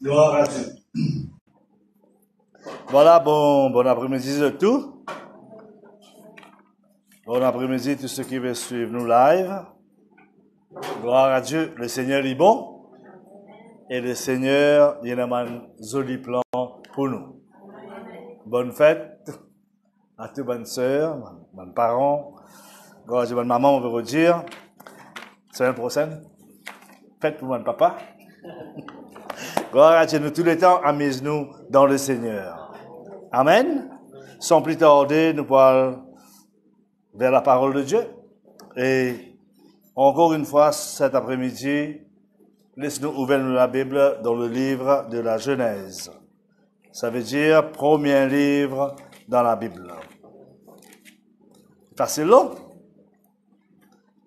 Gloire à Dieu. Voilà, bon, bon après-midi de tout. Bon après-midi tous ceux qui veulent suivre nous live. Gloire à Dieu, le Seigneur est bon. Et le Seigneur, il a un joli plan pour nous. Bonne fête à toutes bonnes sœurs, bonnes parents. Gloire à Dieu, bonne maman, on veut vous dire. Semaine prochaine. Fête pour mon papa. Gloire à Dieu, nous tous les temps, amise-nous dans le Seigneur. Amen. Sans plus tarder, nous parlons vers la parole de Dieu. Et encore une fois, cet après-midi, laisse-nous ouvrir la Bible dans le livre de la Genèse. Ça veut dire premier livre dans la Bible. Facile, non?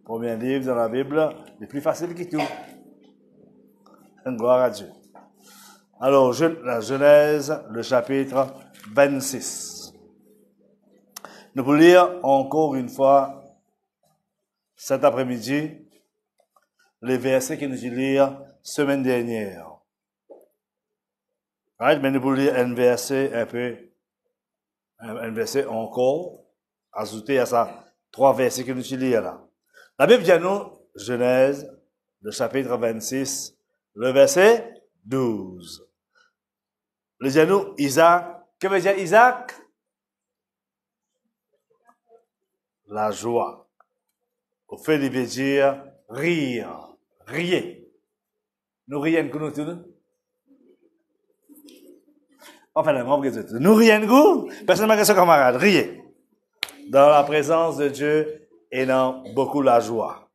Premier livre dans la Bible, le plus facile que tout. Gloire à Dieu. Alors, la Genèse, le chapitre 26. Nous voulons lire encore une fois cet après-midi les versets que nous avons lire semaine dernière. Mais nous voulons lire un verset un peu, un, verset encore, ajouté à ça, trois versets que nous avons lire là. La Bible dit à nous, Genèse, le chapitre 26, le verset 12. Le genou, Isaac. Que veut dire Isaac? La joie. Au fait, il veut dire rire, riez. Nous rions que nous tous. Enfin, le membre de Nous rions que personne ne son camarade, riez. Dans la présence de Dieu et dans beaucoup la joie.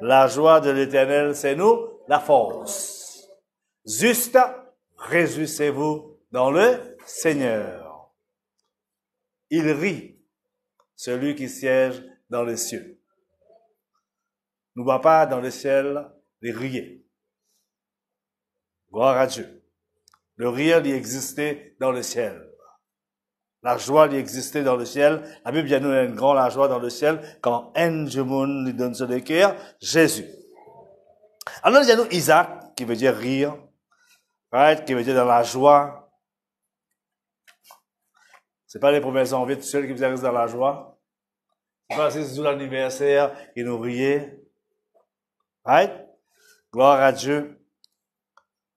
La joie de l'éternel, c'est nous, la force. Juste réjouissez-vous dans le Seigneur. Il rit, celui qui siège dans les cieux. Nous pas dans le ciel les rire. Gloire à Dieu. Le rire y existait dans le ciel. La joie y existait dans le ciel. La Bible nous une grande la joie dans le ciel quand un lui donne ce cœur, Jésus. Alors, il y a nous Isaac, qui veut dire rire right? qui veut dire dans la joie. C'est pas les premières envies de ceux qui vous arrivent dans la joie. C'est pas c'est sous l'anniversaire et nous riez. Right? Gloire à Dieu.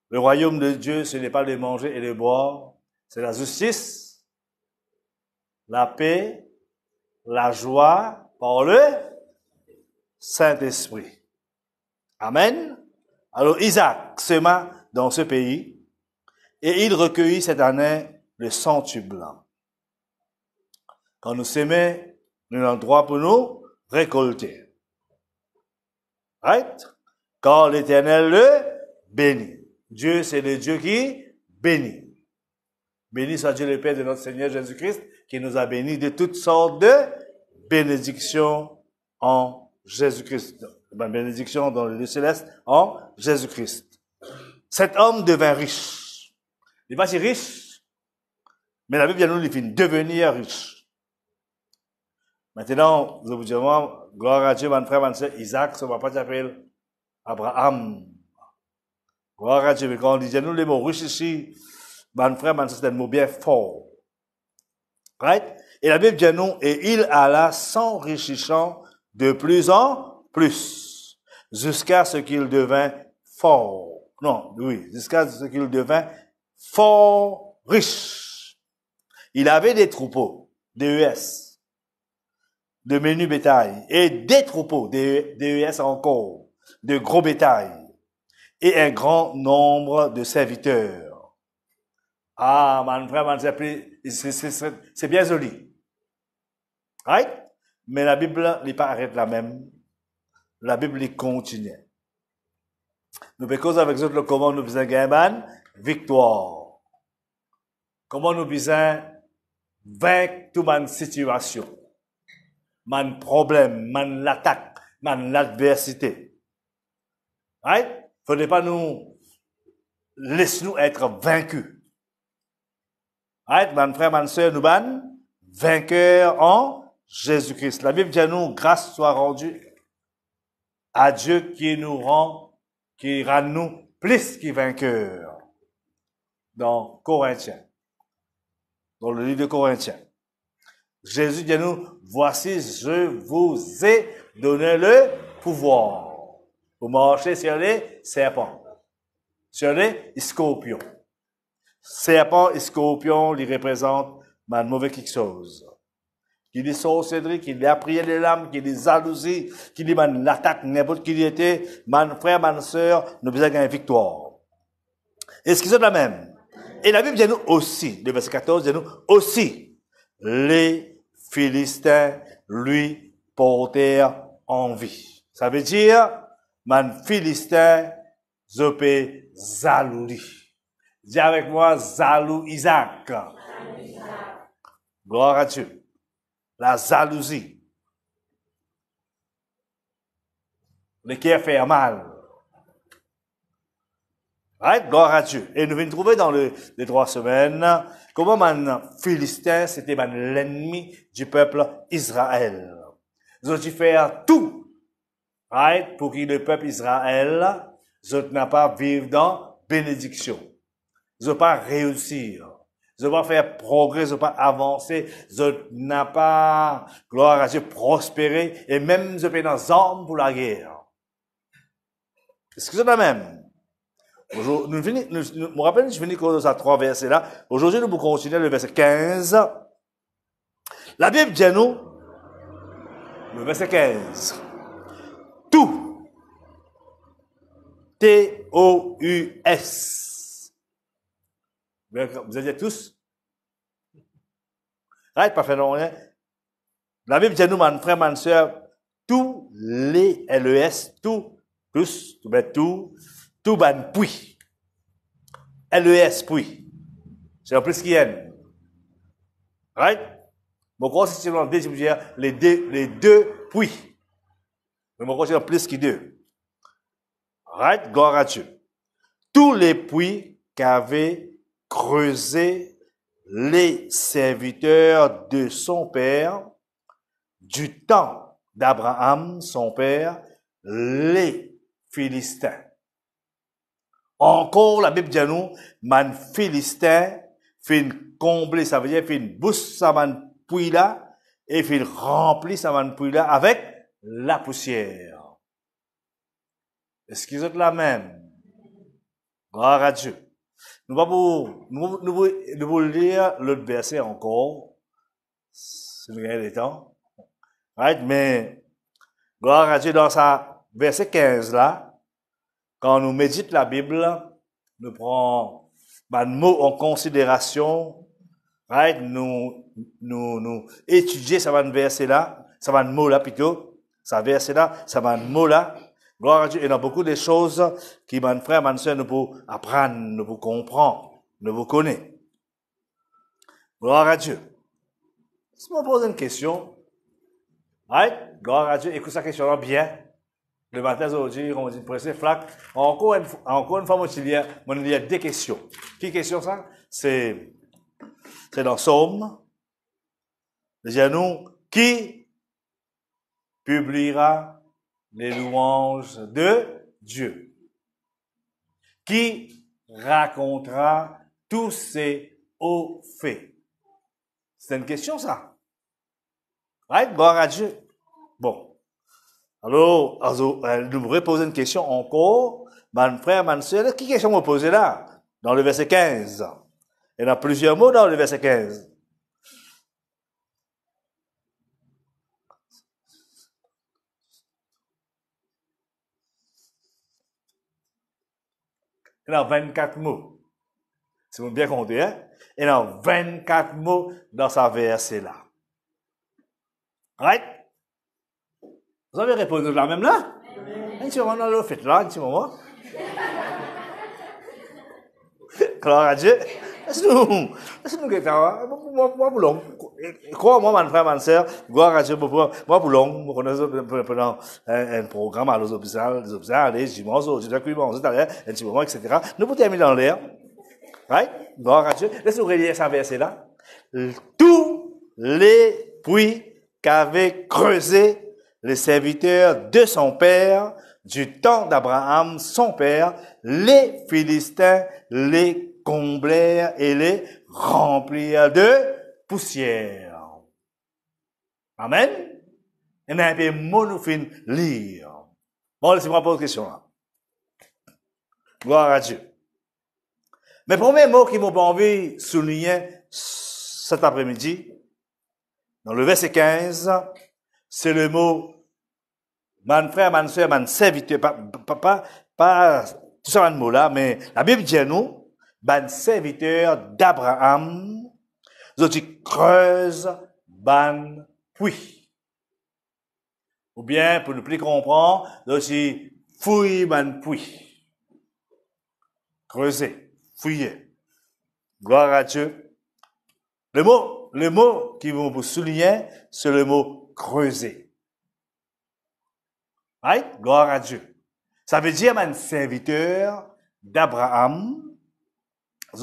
Le royaume de Dieu, ce n'est pas le manger et le boire, c'est la justice, la paix, la joie par le Saint-Esprit. Amen. Alors Isaac sema dans ce pays, et il recueillit cette année le centuple blanc. Quand nous s'aimons, nous avons droit pour nous récolter. Right? Quand l'Éternel le bénit. Dieu, c'est le Dieu qui bénit. Béni soit Dieu le Père de notre Seigneur Jésus-Christ, qui nous a bénis de toutes sortes de bénédictions en Jésus-Christ. Bénédictions dans le céleste en Jésus-Christ. Cet homme devint riche. Il va si riche, mais la Bible vient nous dit devenir riche. Maintenant, vous vous dire, gloire à Dieu, mon frère, mon soeur, Isaac, son papa s'appelle Abraham. Gloire à Dieu, mais quand on dit, nous les mots riches ici, mon frère, mon soeur, c'est un mot bien fort. Right? Et la Bible dit nous, et il alla s'enrichissant de plus en plus, jusqu'à ce qu'il devint fort. Non, oui, jusqu'à ce qu'il devint fort riche. Il avait des troupeaux, des ES, de menu bétail, et des troupeaux, des, ES encore, de gros bétail, et un grand nombre de serviteurs. Ah, mon frère, c'est bien joli. Right? Mais la Bible n'est pas arrête la même. La Bible continue. Nous faisons avec eux comment nous faisons gagner victoire. Comment nous faisons vaincre toute ma situation, mon problème, mon attaque, mon adversité. Right? Faudrait pas nous laisser nous être vaincus. Right? Mon frère, mon soeur, nous en Jésus-Christ. La Bible dit à nous, grâce soit rendue à Dieu qui nous rend qui rend nous plus que vainqueurs. dans Corinthiens, dans le livre de Corinthiens. Jésus dit à nous, voici, je vous ai donné le pouvoir pour marcher sur les serpents, sur les scorpions. Serpents et scorpions, ils représentent ma mauvaise quelque chose. Qu'il est sorcellerie, qu'il est prié les lames, qu'il est jalousie, qu'il est l'attaque, n'importe qui était, mon frère, ma soeur, nous besoin gagner victoire. Est-ce qu'ils sont la même? Et la Bible dit nous aussi, le verset 14 dit nous aussi, les Philistins lui portèrent envie. Ça veut dire, man Philistin, zopé zalouli. Dis avec moi, zalou Isaac. Gloire à Dieu. La jalousie. Le cœur fait mal. Right? Gloire à Dieu. Et nous venons trouver dans les trois semaines comment man Philistin, c'était l'ennemi du peuple Israël. Ils ont dû faire tout, right, pour que le peuple Israël, n'a pas vivre dans bénédiction. Ils n'ont pas réussir. N'ont pas faire progrès, n'ont pas avancer, ils n'ont pas, gloire à Dieu, prospérer, et même ils ont dans armes pour la guerre. Est-ce que c'est la même? Nous, nous, nous, nous, me rappelle, je finis dans ces trois versets là. Aujourd'hui, nous continuer le verset 15. La Bible dit nous, le verset 15. Tout. T-O-U-S. Vous allez tous? Right, pas fait non, rien. La Bible dit nous, mon frère, mon soeur, tous les L-E-S, tout, tous, tout, ben, tout, tout ban puis. L-E-S, puis. C'est en plus qui aime. Right? Mon gros, c'est dans les deux, les deux puis. Mais mon gros, c'est plus qui deux. Right? Gloire à Dieu. Tous les puits qu'avaient creusé les serviteurs de son père, du temps d'Abraham, son père, les Philistins. Encore, la Bible dit à nous, man Philistin, fait combler, ça veut dire, une bousse, ça man là, et fait remplir ça man là avec la poussière. Est-ce qu'ils ont la même? Gloire à Dieu. Nous allons nous, nous, nous lire l'autre verset encore. Si nous gagnons le temps. Right? Mais, gloire à Dieu, dans sa verset 15 là, quand nous méditons la Bible, nous prenons ben, mots en considération, right? nous, nous, nous ça va verset là, ça va mot là plutôt, ça verset là, ça va mot là. Gloire à Dieu. Et a beaucoup de choses qui, mon frère, mon soeur, nous pouvons apprendre, nous pouvons comprendre, nous vous connaissons. Gloire à Dieu. Si me pose une question, right? Gloire à Dieu, écoute sa question bien. Le matin, aujourd'hui, on dit pressé, flac. Encore une, fois, il y a, il y a deux questions. Quelle question ça? C'est, c'est dans Somme. Déjà, nous, qui publiera les louanges de Dieu? Qui racontera tous ses hauts faits? C'est une question, ça. Right? Gloire à Dieu. Bon. Alors, nous repose une question encore. Mon frère, ma soeur, quelle question vous posez là? Dans le verset 15. Il y a plusieurs mots dans le verset 15. Il a 24 mots. Si vous bien compté, hein? Il a 24 mots dans sa verset là. Right? Vous avez répondu là même là? Un petit moment, l'a fait là, un petit moment. Gloire à Dieu. Laisse-nous, laisse-nous quelqu'un. Moi, moi, boulon. Crois-moi, mon frère, ma soeur, gloire à Dieu, moi, boulon, moi, pendant un programme à l'hôpital, les hôpitaux, les dimanches, oui, bon, c'est un petit moment, etc. Nous pouvons terminer dans l'air. Right? Gloire à Dieu. Laisse-nous relire ça verset là. Tous les puits qu'avait creusé les serviteurs de son père, du temps d'Abraham, son père, les Philistins les combler et les remplir de poussière. Amen. Et un peu monofine lire. Bon, laissez-moi poser une question là. Gloire à Dieu. Mais premier mot qui m'a envie de souligner cet après-midi, dans le verset 15, c'est le mot man frère, man soeur, man serviteur, pas, pas, pas, tout ça, mot là, mais la Bible dit à nous, ban serviteur d'Abraham, dit creuse ban puits. Ou bien, pour ne plus comprendre, dit fouille ban puits. Creuser, fouiller. Gloire à Dieu. Le mot, le mot qui vous souligner, c'est le mot creuser. Right? Gloire à Dieu. Ça veut dire, un serviteur d'Abraham,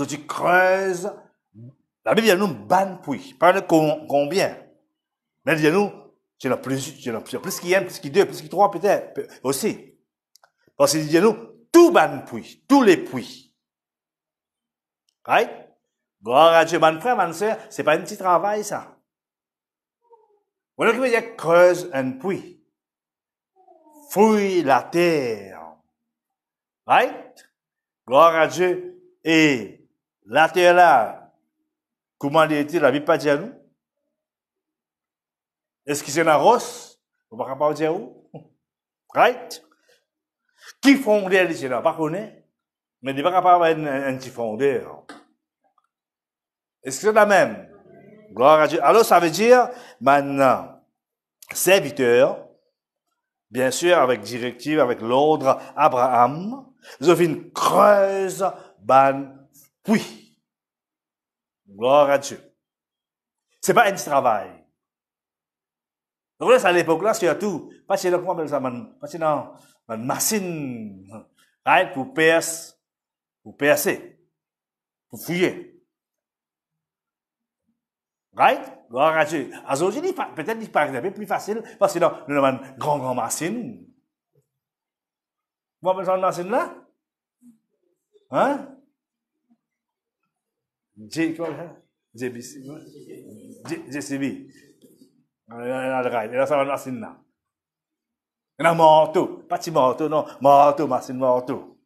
tu creuses, la Bible dit nous, ban puits. Pas de combien? Mais dit nous, tu as plus, tu as plus qu'il y a, plus qu'il deux, plus qu'il trois, peut-être, aussi. Parce qu'il dit nous, tout ban puits, tous les puits. Right? Gloire à Dieu, mon frère, mon soeur, c'est pas un petit travail, ça. Voilà qui veut dire creuse un puits fouille la terre. Right? Gloire à Dieu. Et la terre là, comment elle était, la vie pas dire nous? Est-ce que c'est la rosse? On va pas dire où? Right? Qui fondait les là? Pas connaît. Mais il n'est pas capable un, un petit fondeur. Est-ce que c'est la même? Gloire à Dieu. Alors, ça veut dire, maintenant, serviteur, bien sûr, avec directive, avec l'ordre Abraham, Zophine creuse ban puits. Gloire à Dieu. C'est pas un petit travail. Donc là, à l'époque là, c'est tout. Pas chez le comment ça, pas chez dans, une machine, right, pour percer, pour percer, pour fouiller. Right? Gloire à Dieu. Aujourd'hui, peut-être il paraît plus facile, parce que nous avons une grande, grande machine. Vous avez besoin de machine là? Hein? J, comment JBC? JCB. Il y a une machine là. Il y a un morceau. Pas petit morceau, non. Morceau, machine morceau.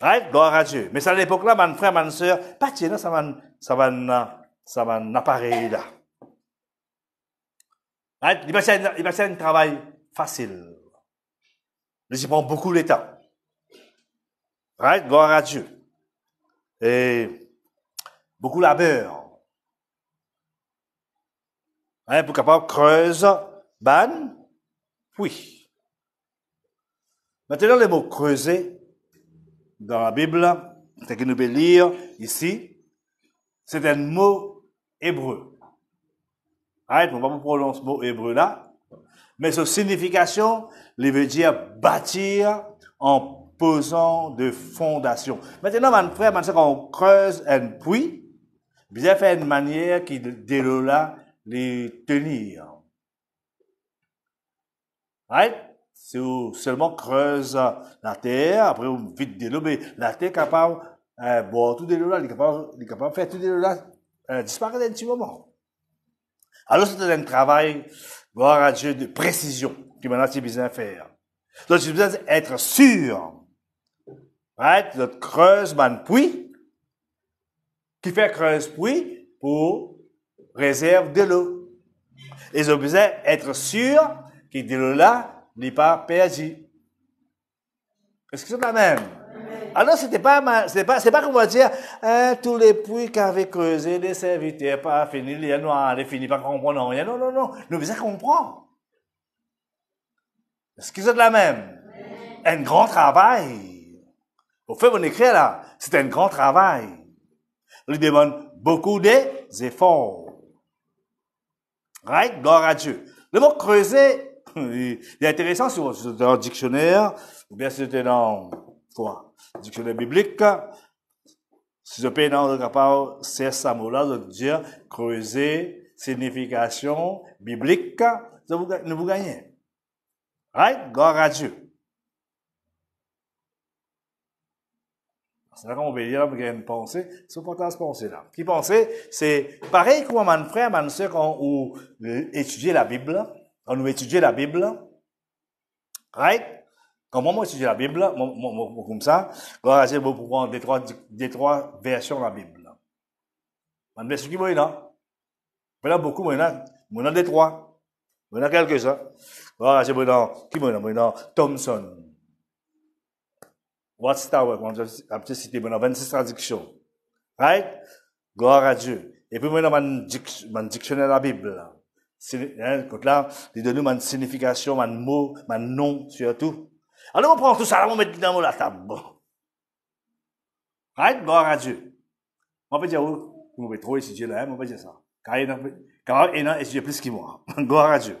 Right? Gloire à Dieu. Mais à l'époque là, mon frère, ma soeur, tiens, ça va, ça va, ça va un appareil là. Hein? Il va faire un travail facile. Mais il prend beaucoup de temps. Right? Gloire à Dieu. Et beaucoup labeur. Hein, pour capable creuser, ban, oui. Maintenant, le mot creuser, dans la Bible, c'est que nous pouvons lire ici, c'est un mot hébreu. Arrête, on va pas prononcer ce mot hébreu là. Mais sa signification, il veut dire bâtir en posant de fondations. Maintenant, mon frère, quand on creuse un puits, bien fait une manière qui de là les tenir. Right? Si vous seulement creuse la terre, après vous vite de mais la terre est capable, euh, boire tout de là, il est capable, il est capable de faire tout de là euh, disparaît d'un petit moment. Alors c'est un travail, gloire à Dieu, de précision que maintenant as besoin de faire. Donc as besoin d'être sûr. Right? De creuse un puits, qui fait creuse puits pour réserve de l'eau. Ils ont besoin d'être sûr que de l'eau là n'est pas perdu. Est-ce que c'est la même? Alors, c'était pas, c'est pas, c'est pas comme on va dire, hein, tous les puits qu'avaient creusé les serviteurs, pas fini, les noirs, les finis, pas comprendre rien. Non, non, non. Nous besoin comprendre. Est-ce que c'est de la même? Un grand travail. Au fait, on écrit là, c'est un grand travail. Il demande beaucoup d'efforts. Right? Gloire à Dieu. Le mot creuser, il est intéressant sur, dans le dictionnaire, ou bien c'était dans, quoi? dictionnaire biblique, si je peux dans le capable, c'est ça mot-là de dire creuser, signification biblique, vous, vous gagnez. Right? Gloire à Dieu. C'est là qu'on veut dire, il y a une pensée, c'est important ce pensée-là. Qui pensait, c'est pareil comme mon frère, mon soeur, quand on étudiait la Bible, quand nous étudiait la Bible, right? Quand moi, moi, étudiais la Bible, moi, comme ça, gloire à Dieu, pour prendre des trois, des trois versions de la Bible. Man version qui moi, là. Voilà beaucoup, moi, là, moi, des trois. Moi, quelques-uns. Gloire à Dieu, moi, qui moi, moi, Thompson. Watchtower, on a petit cité, on a 26 traductions. Right? Gloire à Dieu. Et puis, moi, mon dictionnaire de la Bible, là. Hein, là, il donne une signification, un mot, un nom, surtout. Alors, on prend tout ça, on met dans la table. Right? Gloire à Dieu. On peut dire, oh, vous pouvez trop étudier là, on peut dire ça. Car il a étudié plus que moi. Gloire à Dieu.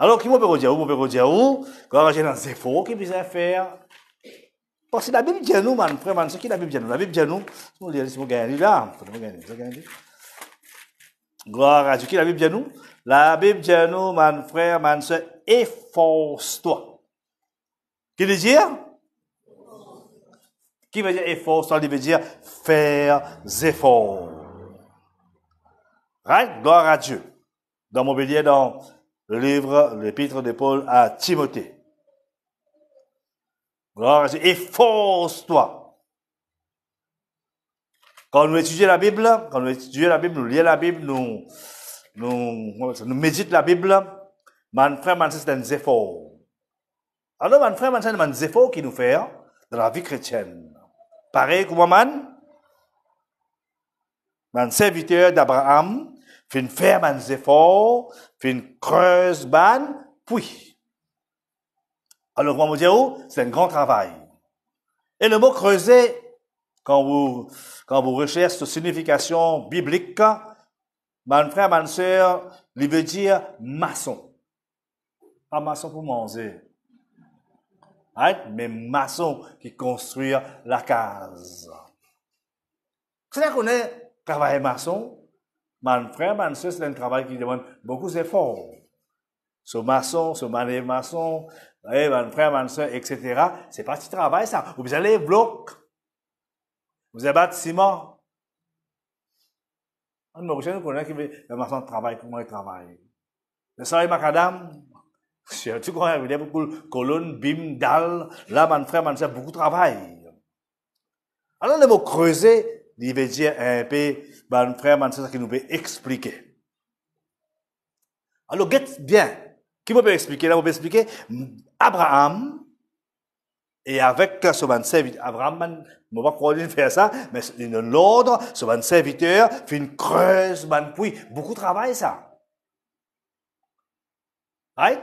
Alors, qui peut dire, vous pouvez dire, où? Gloire à Dieu, dans ses faux, qui peut faire. Parce que la Bible dit nous, man, frère, man, ce qui la Bible dit nous? La Bible dit nous, vous lisez, si vous gagnez là. Gloire à Dieu. Qui la Bible dit nous? La Bible dit nous, man, frère, man, soeur, efforce-toi. Qui veut dire? Qui veut dire efforce-toi? Il veut dire faire efforts. Right? Gloire à Dieu. Dans mon billet, dans le livre, l'épître de Paul à Timothée. Gloire à Dieu. Efforce-toi. Quand nous étudions la Bible, quand nous étudions la Bible, nous lisons la Bible, nous, nous, méditons la Bible, mon frère, mon c'est un effort. Alors, mon frère, mon c'est un effort qui nous fait dans la vie chrétienne. Pareil comme man, mon serviteur d'Abraham, fait faire un effort, fait creuse ban, puis, alors, moi, dire, c'est un grand travail. Et le mot creuser, quand vous, quand vous recherchez cette signification biblique, mon frère, ma soeur, il veut dire maçon. Pas maçon pour manger. Mais maçon qui construit la case. C'est qu'on est travail maçon. Mon frère, ma soeur, c'est un travail qui demande beaucoup d'efforts. Ce maçon, ce maçon, eh, mon frère, mon soeur, etc. C'est pas du travail, ça. Vous allez bloc. Vous avez bâtiment. On me recherche, connaît qui le maçon travaille, comment il travaille. Le soleil macadam, surtout quand il y a beaucoup de colonnes, bim, dalle, là, mon frère, mon soeur, beaucoup de travail. Alors, le mot creuser, il veut dire un peu, mon frère, mon soeur, qui nous peut expliquer. Alors, get bien. Qui peut expliquer? Là, on peut expliquer. Abraham, et avec son serviteur, Abraham, je ne vais pas croire faire ça, mais l'ordre, son serviteur, fait une creuse, man, puis, beaucoup de travail, ça. Right?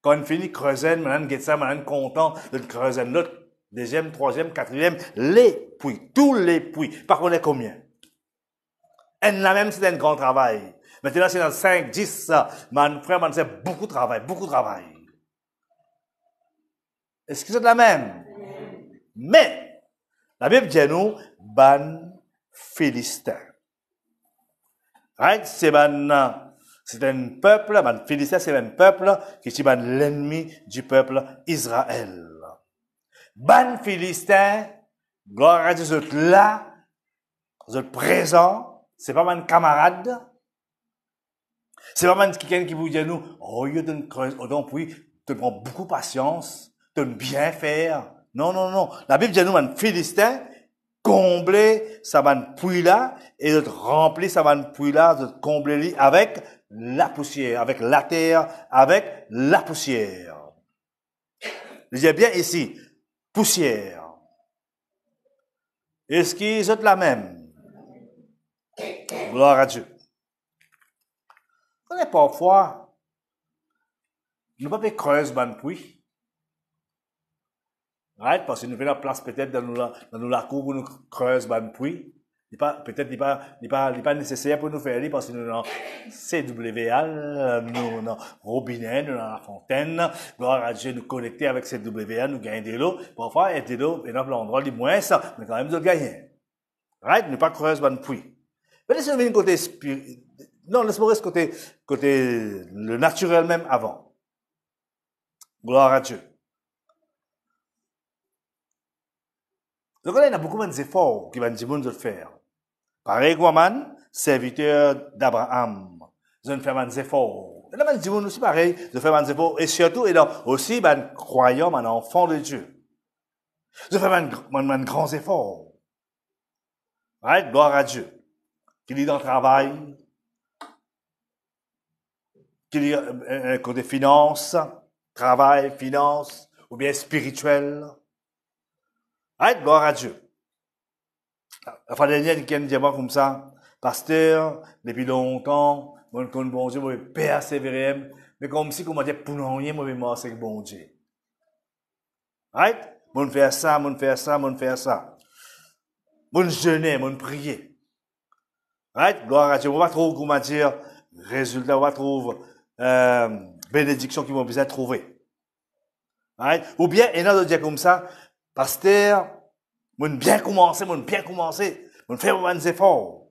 Quand on finit creuser, maintenant, get ça, maintenant, content de creuser l'autre, deuxième, troisième, quatrième, les puits, tous les puits. Par contre, combien? Et là même, c'est un grand travail. Maintenant, c'est dans 5, 10, mon frère, man, c'est beaucoup de travail, beaucoup de travail. Est-ce que c'est la même? Mais, la Bible dit nous, ban Philistin. Right? C'est c'est un peuple, ban Philistin, c'est un peuple qui est l'ennemi du peuple Israël. Ban Philistin, gloire à Dieu, là, vous êtes présent, c'est pas mon camarade, c'est pas quelqu'un qui vous dit à nous, oh, il y a une creuse, oh, puis, tu prends beaucoup de patience, de bien faire. Non, non, non. La Bible dit à nous, un Philistin, combler sa manne puits là, et de remplir sa manne puits là, de combler avec la poussière, avec la terre, avec la poussière. Je dis bien ici, poussière. Est-ce qu'ils sont la même? Gloire à Dieu. On est parfois, nous ne pouvons pas creuser un puits. Right? Parce que nous faisons la place peut-être dans, dans la cour pour nous creuser un puits. Peut-être n'est pas, pas, pas nécessaire pour nous faire parce que nous avons CWA, nous avons robinet, nous avons la fontaine, gloire à nous connecter avec CWA, nous gagnons de l'eau. Parfois, et de l'eau, et dans l'endroit, du moins ça, mais quand même de gagner. Right? Ne pas creuser un puits. Mais laissez-nous venir côté spirituel. Non, laissez-moi rester côté, côté le naturel même avant. Gloire à Dieu. Donc là, il y a beaucoup d'efforts qui vont dire faire. Pareil comme man, serviteur d'Abraham. Ils ont fait des efforts. Et là, dit aussi pareil, de faire des efforts. Et surtout, et là, aussi, ben, croyant, un enfant de Dieu. Ils ont fait des grands efforts. Right? Gloire à Dieu. Qu'il est dans le travail, qu'il côté finance, travail, finance, ou bien spirituel. Right? Gloire à Dieu. La fois dernière, y a un comme ça, pasteur, depuis longtemps, mon bon Dieu, moi, persévérer, mais comme si, comment dire, pour rien, moi, c'est bon Dieu. Right? Mon faire ça, mon faire ça, mon faire ça. Mon jeûner, mon prier. Right? Gloire à Dieu. On va trouver, comment dire, résultat, on va trouver, euh, bénédiction qui vont besoin trouver. Ou bien, et non, de dire comme ça, pasteur, mon bien commencé, mon bien commencé, mon faire des efforts.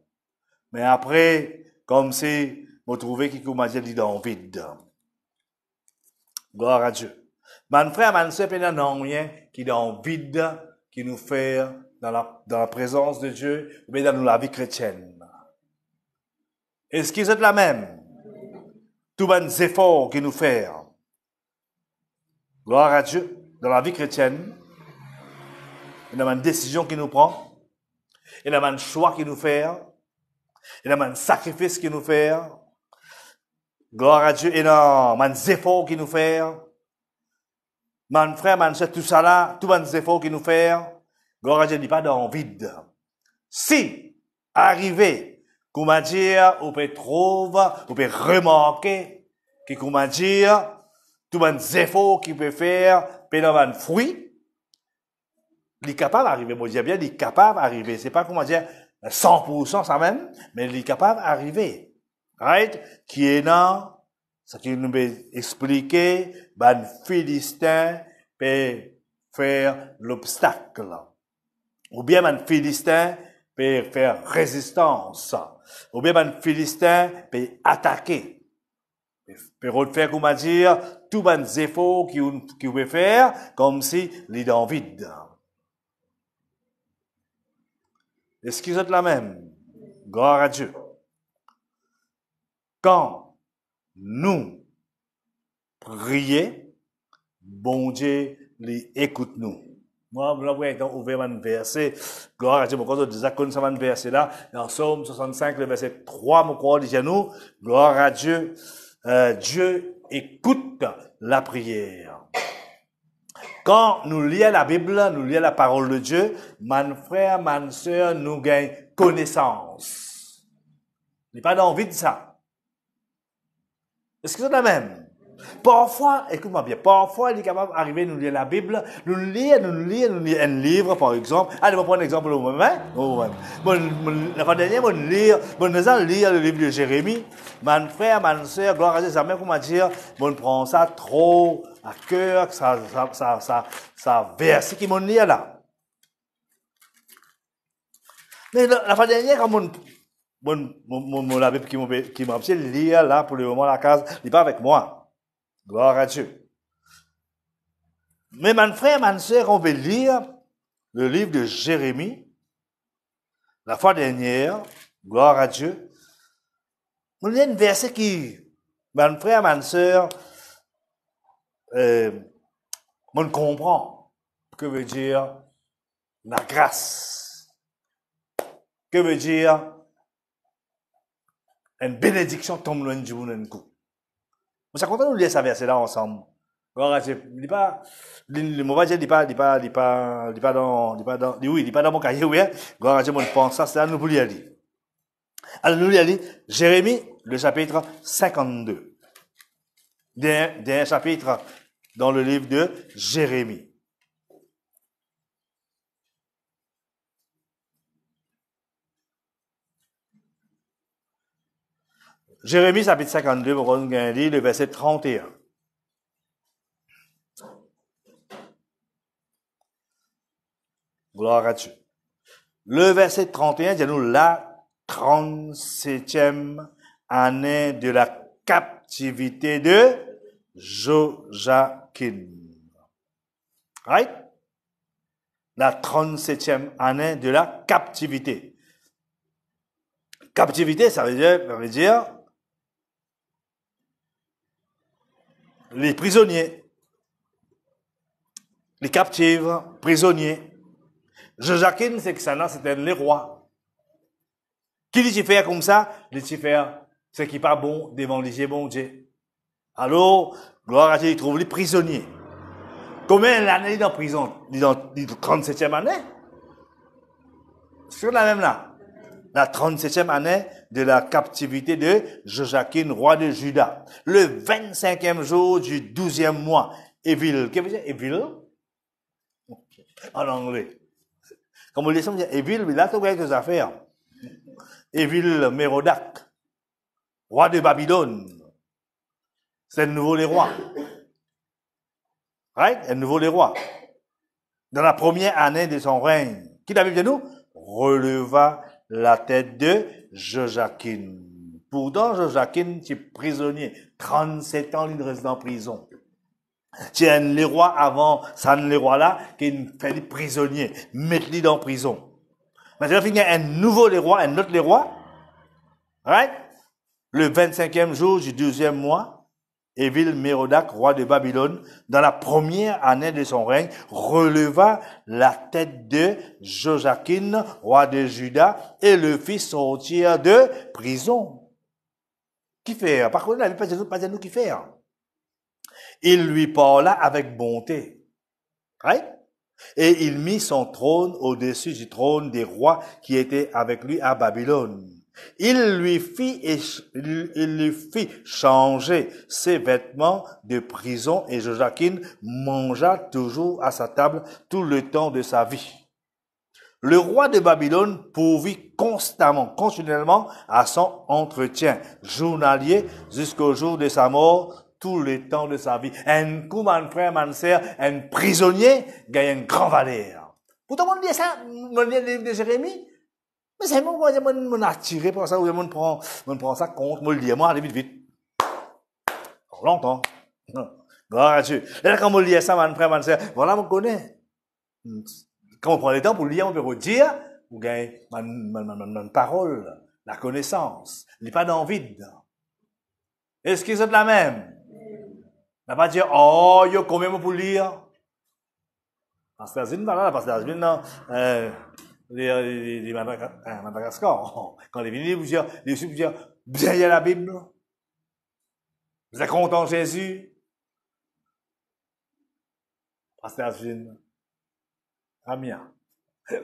Mais après, comme si, mon trouvé qui comment dire, dit dans vide. Gloire à Dieu. Mon frère, mon soeur, il non rien qui dans vide, qui nous fait dans la, dans la présence de Dieu, bien dans la vie chrétienne. Est-ce qu'ils sont la même? Tous les efforts qu'il nous fait. Gloire à Dieu. Dans la vie chrétienne, y a une décision qu'il nous prend. Y a un choix qu'il nous fait. Y a un sacrifice qu'il nous fait. Gloire à Dieu. Y a un efforts qu'il nous fait. Mon frère, mon soeur, tout ça là, tous les efforts qu'il nous fait. Gloire à Dieu, n'est pas dans le vide. Si, arrivé, Comment dire, on peut trouver, on peut remarquer que comment dire, tout les efforts qu'il peut faire, avoir un fruit, il est capable d'arriver. Moi, je dis bien, il est capable d'arriver. C'est pas comment dire, 100% ça même, mais il est capable d'arriver. Right? Qui est là, ce qui nous expliquer, ben, Philistin peut faire l'obstacle. Ou bien, ben, Philistin faire résistance ou bien un Philistin peut attaquer. Peut faire, comment dire, tout les efforts qu'il peut faire, comme si est dans vide. Est-ce qu'ils sont la même? Gloire à Dieu. Quand nous prions, bon Dieu, écoute nous. Moi, je vais ouvrir un verset. Gloire à Dieu, mon corps, déjà connu un verset là. Dans Psaume 65, le verset 3, mon corps, dit nous, gloire à Dieu. Euh, Dieu écoute la prière. Quand nous lisons la Bible, nous lisons la parole de Dieu, mon frère, mon soeur, nous gagnons connaissance. Il n'est pas d'envie de ça. Est-ce que c'est la même? Parfois, écoute-moi bien, parfois, il est capable d'arriver nous lire la Bible, nous lire, nous lire, nous lire un livre, par exemple. Allez, on va prendre un exemple au moment. Bon, la fois dernière, on lire, lire le livre de Jérémie. Mon frère, ma soeur, gloire à Dieu, ça même comment dire, on prend ça trop à cœur, ça, ça, ça, ça, ça verset qui lire là? Mais la, fois dernière, quand mon, mon, mon, mon, qui m'a lire là, pour le moment, la case, n'est pas avec moi. Gloire à Dieu. Mais mon frère, ma soeur, on veut lire le livre de Jérémie. La fois dernière, gloire à Dieu. On lit un verset qui, mon frère, ma soeur, euh, on comprend que veut dire la grâce. Que veut dire une bénédiction tombe loin du monde vous êtes content de lire ce verset-là ensemble? Il pas, le mauvais Dieu, il pas, il pas, il pas, il pas dans, il pas dans, oui, il pas dans mon cahier, oui, hein. Dieu, mon pense, ça, c'est à nous pour lire. Alors, nous lire, Jérémie, le chapitre 52. D'un chapitre dans le livre de Jérémie. Jérémie, chapitre 52, on va lire le verset 31. Gloire à Dieu. Le verset 31 dit nous la 37e année de la captivité de Joachim. Right? la 37e année de la captivité. Captivité, ça veut dire, ça veut dire les prisonniers, les captifs, prisonniers. Joachim, c'est que ça, c'était les rois. Qui dit faire comme ça? Dit faire ce qui n'est pas bon devant les bon Dieu. Alors, gloire à Dieu, il trouve les prisonniers. Combien d'années dans prison? Dans la 37e année? C'est la même là. La 37e année de la captivité de Joachim, roi de Juda. Le 25e jour du 12e mois. Evil. Qu'est-ce que veut dire Evil? En anglais. Comme on dit on dit Evil, mais là, tu as quelques affaires. Evil Mérodac, roi de Babylone. C'est le nouveau les. Right? Un nouveau les. Dans la première année de son règne, qui Bible nous? Releva la tête de Joachim. Pourtant, Joachim, tu es prisonnier. 37 ans, il reste en prison. Tu es un rois avant, ça les rois là, qui fait des prisonniers. Mettre-les dans prison. Maintenant, il y a un nouveau rois, un autre rois. Right? Le 25e jour du 12e mois, Évil Mérodac, roi de Babylone, dans la première année de son règne, releva la tête de Joachim, roi de Juda, et le fit sortir de prison. Qui fait? Par contre, il n'avait pas de nous qui fait. Il lui parla avec bonté. Right? Et il mit son trône au-dessus du trône des rois qui étaient avec lui à Babylone. Il lui fit, il lui fit changer ses vêtements de prison et Joachim mangea toujours à sa table tout le temps de sa vie. Le roi de Babylone pourvit constamment, continuellement à son entretien journalier jusqu'au jour de sa mort, tout le temps de sa vie. Un coup, mon frère, mon un prisonnier gagne un grand valeur. On dit ça, dit de Jérémie, mais c'est moi, moi, moi, moi, attiré par ça, ou moi, prend, moi, prend ça compte, moi, le dis, moi, allez vite, vite. Longtemps. Gloire à Dieu. Et là, quand on lit ça, mon frère, mon sœur, voilà, on connaît. Quand on prend le lire, on peut redire, ou gagner ma, ma, ma, ma, parole, la pas dans le vide. Est-ce de la même? On n'a pas dire, oh, yo, pour lire? Pasteur Zin, voilà, Pasteur Zin, non, euh, les, les, les Madagascar. Quand les venus, vous dire, les vous dire, bien il y a la Bible. Vous êtes content Jésus? Pasteur Zvin. Amia.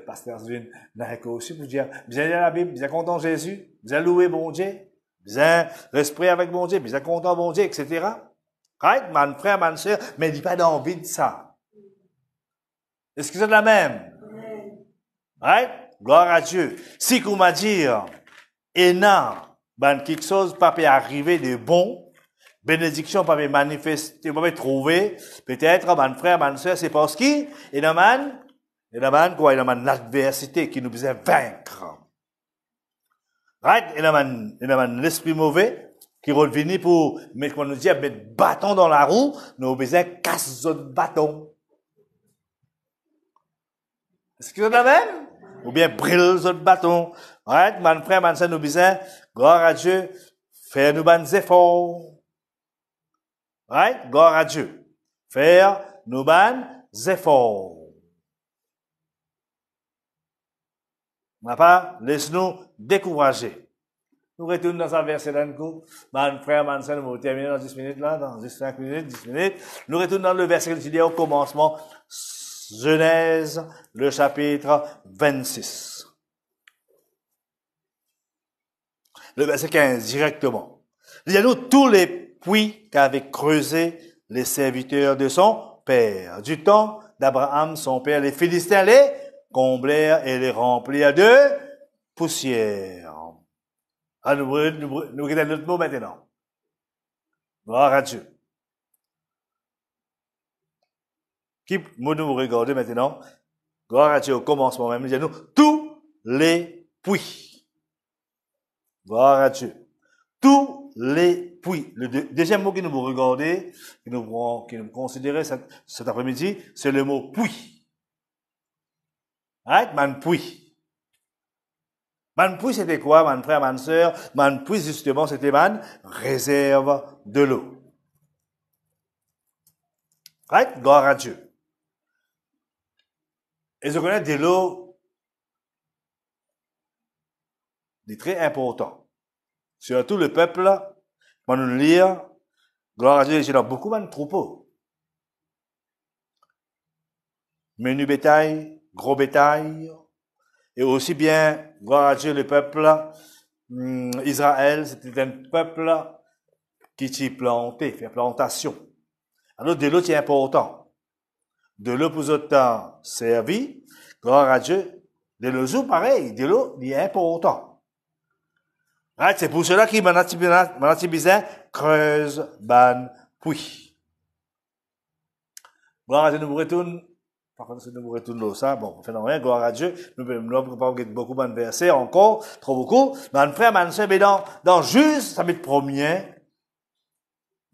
Pasteur Zvin. N'a aussi vous dire, bien il y a la Bible, bien content Jésus? Bien loué bon Dieu? Bien l'esprit avec bon Dieu, bien content bon Dieu, etc. Right? Man frère, man soeur, mais il dit pas d'envie de ça. Est-ce que c'est de la même? Right? Gloire à Dieu. Si qu'on m'a dit, et non, ben, quelque chose pas peut arriver de bon, bénédiction pas peut manifester, pas peut trouver, peut-être, mon frère, mon soeur, c'est parce qu'il, et non, man, et non, man, quoi, et man, l'adversité qui nous faisait vaincre. Right? Et non, man, et man, l'esprit mauvais, qui revenu pour, mais qu'on nous dit, mettre bâton dans la roue, nous besoin casse notre bâton. Est-ce que c'est la même? Ou bien brûle notre bâton. Right? Mon frère, mon nous besoin, gloire à Dieu, faire nous bonnes efforts. Right? Gloire à Dieu. Faire nous bonnes efforts. n'a pas, laisse-nous décourager. Nous retournons dans un verset d'un coup. Mon frère, mon nous allons terminer dans 10 minutes là, dans 10, 5 minutes, 10 minutes. Nous retournons dans le verset qui dit au commencement, Genèse, le chapitre 26. Le verset 15, directement. Nous tous les puits qu'avaient creusés les serviteurs de son père. Du temps d'Abraham, son père, les Philistins les comblèrent et les remplirent de poussière. Ah, nous, nous, nous, mot maintenant. Gloire à. Qui nous regarder maintenant? Gloire à Dieu au commencement même. Il nous tous les puits. Gloire à Dieu. Tous les puits. Le deuxième mot que nous regarder, que nous, que nous cet, cet après-midi, c'est le mot puits. Right? Man puits. Man puits, c'était quoi, man frère, man sœur? Man puits, justement, c'était man réserve de l'eau. Right? Gloire à Dieu. Et je connais de l'eau, des très important. Surtout le peuple, quand nous lire, gloire à Dieu, j'ai dans beaucoup de troupeaux. Menu bétail, gros bétail, et aussi bien, gloire à Dieu, le peuple, hum, Israël, c'était un peuple qui s'y plantait, fait plantation. Alors, de l'eau, c'est important. De pour autant servi, gloire à Dieu. De l'eau, pareil, de l'eau, est important. Right? C'est pour cela qu'il m'a dit, creuse, ban, puis. Gloire à Dieu, nous vous retournons par contre, si nous retournons ça, bon, rien, gloire à Dieu. Nous pouvons pas beaucoup de versets encore, trop beaucoup. Mais frère, man, mais dans, dans juste, ça met premier.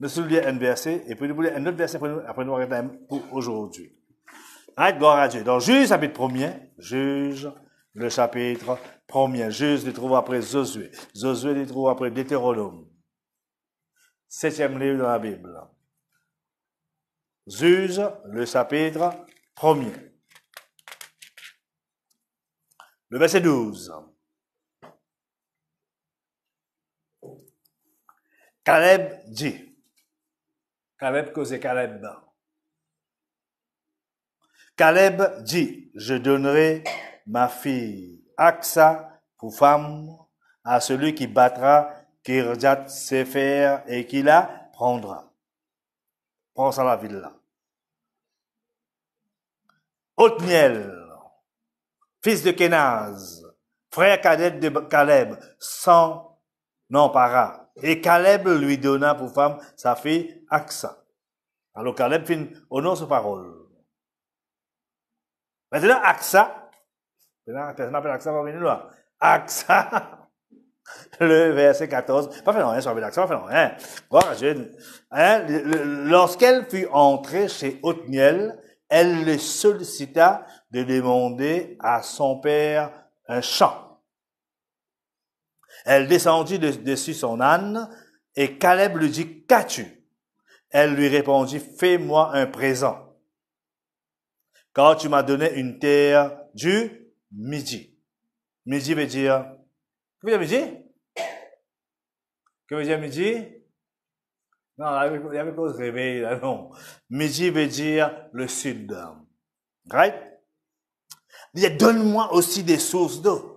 Nous soulignons un verset, et puis nous voulons un autre verset après nous arrêter pour aujourd'hui. Hein, gloire à Dieu. Dans Juge, chapitre premier, Juge, le chapitre premier. Juge, les trouve après Josué. Josué, les trouve après Deutéronome. Septième livre de la Bible. Juge, le chapitre premier. Le verset 12. Caleb dit. Caleb causait Caleb. Caleb dit, je donnerai ma fille Aksa pour femme à celui qui battra Kirjat Sefer et qui la prendra. Pense à la ville là. Othniel, fils de Kenaz, frère cadet de Caleb, s'en empara. Et Caleb lui donna pour femme sa fille Aksa. Alors Caleb fin honore sa parole. Maintenant, Aksa, maintenant, personne appelle Aksa, va venir là. Aksa, le verset 14, pas fait rien sur Aksa, pas fait rien. Gloire Hein, lorsqu'elle fut entrée chez Othniel, elle le sollicita de demander à son père un champ. Elle descendit dessus son âne et Caleb lui dit, qu'as-tu? Elle lui répondit, fais-moi un présent. Car tu m'as donné une terre du midi. Midi veut dire, que veut dire midi? Que veut dire midi? Non, il y avait de réveil, là, non. Midi veut dire le sud. Right? Il dit, donne-moi aussi des sources d'eau.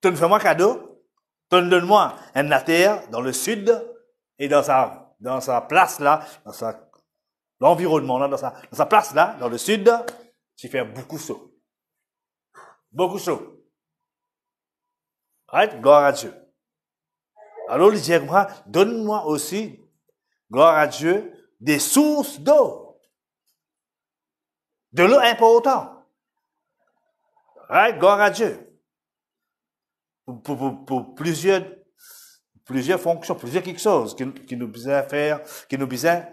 Tu fais moi cadeau? Donne-moi un terre dans le sud et dans sa, dans sa place là, dans sa, l'environnement là, dans sa, dans sa place là, dans le sud, tu fais beaucoup chaud. Beaucoup chaud. Right? Gloire à Dieu. Alors il dit, donne-moi aussi, gloire à Dieu, des sources d'eau. De l'eau importante. Right? Gloire à Dieu. Pour, plusieurs, plusieurs fonctions, plusieurs quelque chose qui, qui nous besoin faire, qui nous besoin,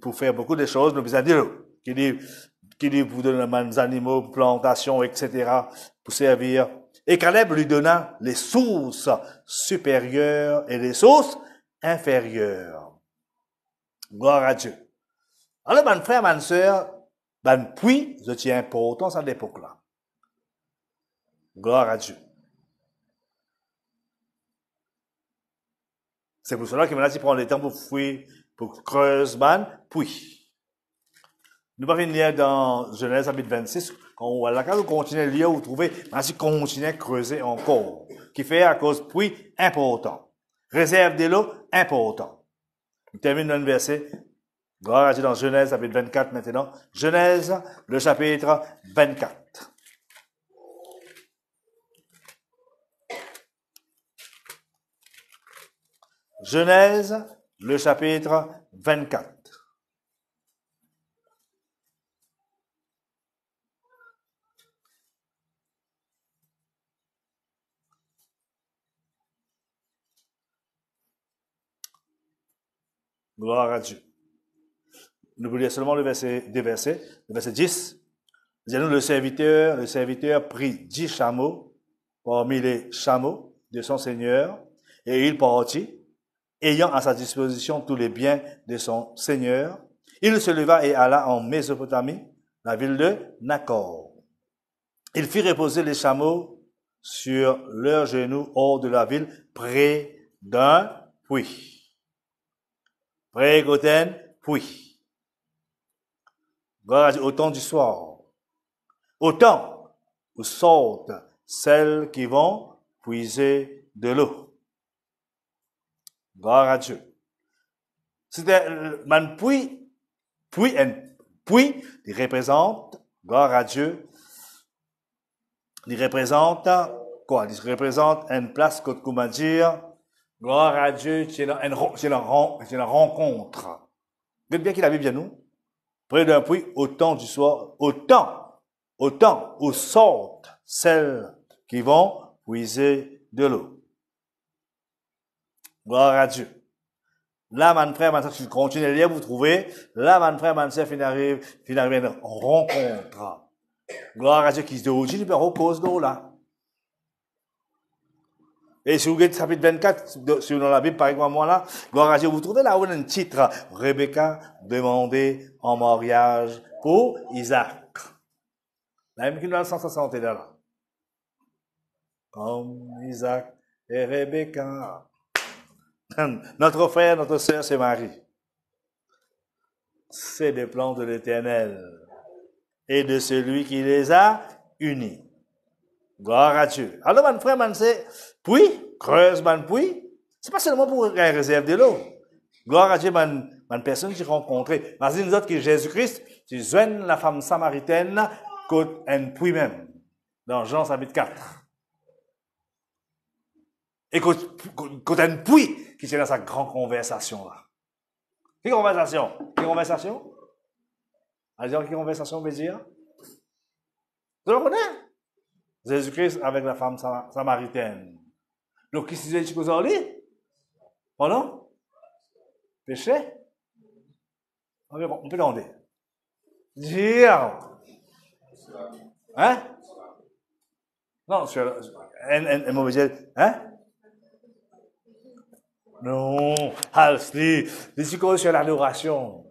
pour faire beaucoup de choses, nous besoin l'eau. Qui dit, qui dit pour donner des animaux, plantations, etc., pour servir et Caleb lui donna les sources supérieures et les sources inférieures. Gloire à Dieu. Alors, mon frère, ma soeur, ben puis, je tiens importance à l'époque-là. Gloire à Dieu. C'est pour cela qu'il m'a dit prendre le temps pour fouiller, pour creuser, puis. Nous allons venir dans Genèse chapitre 26, on, à la case, on continue à lire, vous trouvez, ainsi continue à creuser encore. Qui fait à cause puits important. Réserve de l'eau important. On termine dans le verset. Gloire à Dieu dans Genèse, chapitre 24 maintenant. Genèse, le chapitre 24. Genèse, le chapitre 24. Gloire à Dieu. Nous voulons seulement le verset, deux versets. Le verset 10. Disons, le serviteur, le serviteur prit dix chameaux parmi les chameaux de son seigneur et il partit, ayant à sa disposition tous les biens de son seigneur. Il se leva et alla en Mésopotamie, la ville de Nacor. Il fit reposer les chameaux sur leurs genoux hors de la ville, près d'un puits. Près d'un puits. Au temps du soir. Autant où sortent celles qui vont puiser de l'eau. Gloire à Dieu. C'était man puits, puits, puits, il représente, gloire à Dieu, il représente quoi? Il représente une place, comment dire, gloire à Dieu, c'est une, une rencontre. Vous bien qu'il avait bien nous? Près d'un puits, au temps du soir, au temps, au sortent celles qui vont puiser de l'eau. Gloire à Dieu. Là, mon frère, maintenant, si vous continuez lire, vous trouvez, là, mon frère, mon soeur, il arrive, il arrive une rencontre. Gloire à Dieu qui se dit, aujourd'hui, il au cause d'eau, là. Et si vous regardez chapitre 24, sur dans la Bible, par exemple, moi, là, gloire à Dieu, vous trouvez là où un titre, Rebecca demandait en mariage pour Isaac. La même qui nous a 160 là. Comme Isaac et Rebecca. Notre frère, notre sœur, c'est Marie. C'est des plans de l'éternel et de celui qui les a unis. Gloire à Dieu. Alors, mon frère, mon c'est, puis, creuse mon puits, c'est pas seulement pour une réserve de l'eau. Gloire à Dieu, mon, mon personne j'ai rencontrée. Mais nous autres que Jésus-Christ, tu joignes la femme samaritaine, côte un puits même. Dans Jean chapitre 4. Et quand, un puits qui est dans sa grande conversation là. Quelle conversation? Quelle conversation? Allez, quelle conversation veut dire? Vous le connaissez? Jésus-Christ avec la femme samaritaine. Donc, que c'est que vous avez Pardon? Péché? On peut demander. Dire. Hein? Non, un, un mauvais hein? Non, c'est sur l'adoration.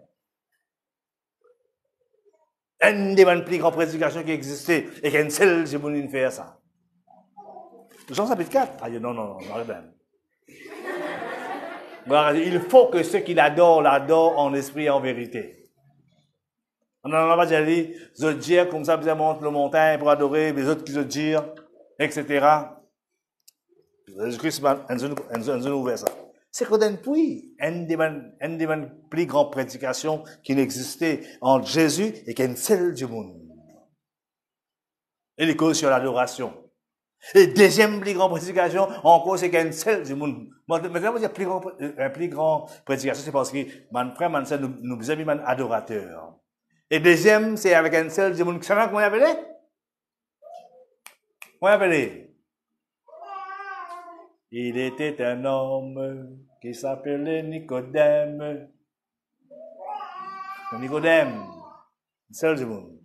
Une des plus grandes prédications qui existait et qu'un seul j'ai voulu faire ça. Jean chapitre 4. Ah, non, non, non, non, Il faut que ceux qui l'adorent, l'adorent en esprit et en vérité. On n'en a pas déjà dit, je dire comme ça, vous monte le montagne pour adorer, les autres qui se dire, etc. Jésus-Christ, nous ouvert ça. C'est puis une des, une des plus grandes prédications qui n'existait entre Jésus et qu'une seule du monde. Et les causes sur l'adoration. Et deuxième plus grande prédication, encore, c'est qu'une seule du monde. Maintenant, dire plus grand, un plus grand prédication, c'est parce que, mon frère, mon soeur, nous, nous mon adorateur. Et deuxième, c'est avec un seul du monde. Comment il appelé? Comment il appelé? Il était un homme qui s'appelait Nicodème. Nicodème, seul du monde.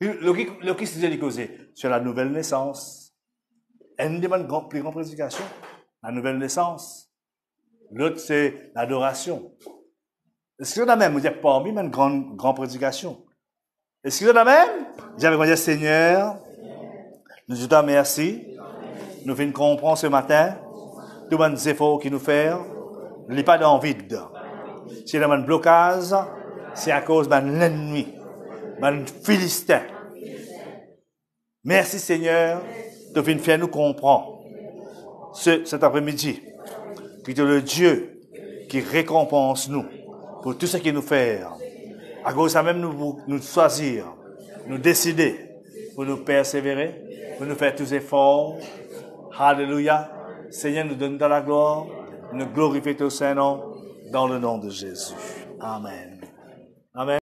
Le qui se dit sur la nouvelle naissance. Une des plus grandes prédications, la nouvelle naissance. L'autre, c'est l'adoration. Est-ce qu'il y en a même, vous dites, parmi une grande, grande prédication? Est-ce qu'il y en a même? J'avais dit, Seigneur, nous te remercions nous venons comprendre ce matin, tous les efforts qui nous font, n'est pas dans le vide. C'est dans un blocage, c'est à cause de l'ennemi, de Philistin. Merci Seigneur de venir faire nous comprendre ce, cet après-midi, que le Dieu qui récompense nous pour tout ce qu'il nous fait. À cause de même, nous, nous choisir, nous décider pour nous persévérer, pour nous faire tous efforts, Alléluia. Seigneur, nous donne de la gloire. Nous glorifions ton Saint-Nom dans le nom de Jésus. Amen. Amen.